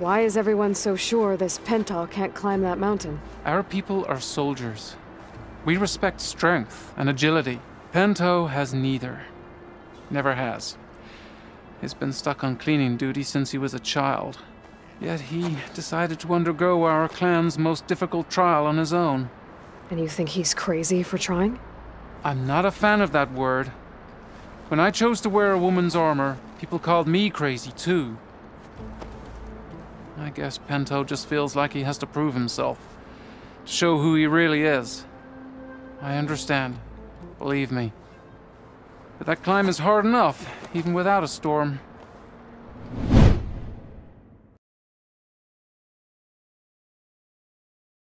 Why is everyone so sure this Pento can't climb that mountain? Our people are soldiers. We respect strength and agility. Pento has neither. Never has. He's been stuck on cleaning duty since he was a child. Yet he decided to undergo our clan's most difficult trial on his own. And you think he's crazy for trying? I'm not a fan of that word. When I chose to wear a woman's armor, people called me crazy too. I guess Pento just feels like he has to prove himself. To show who he really is. I understand. Believe me. But that climb is hard enough, even without a storm.